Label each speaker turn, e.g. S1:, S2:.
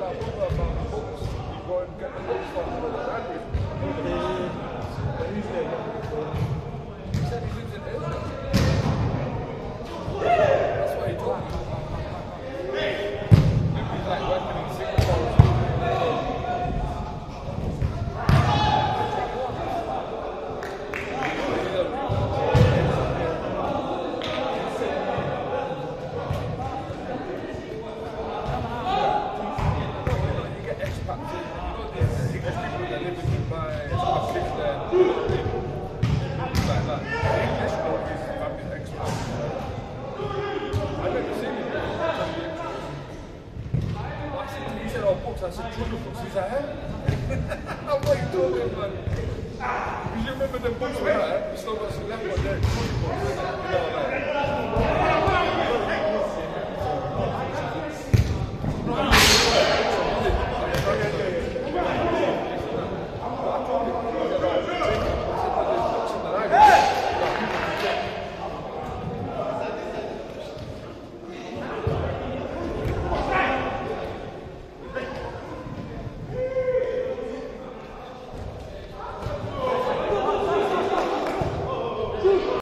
S1: and the there. folks. I said, Junior folks. He's like, hey? I'm like, it man. Ah, you remember the boots, right? It's not what's left on there. Junior folks. You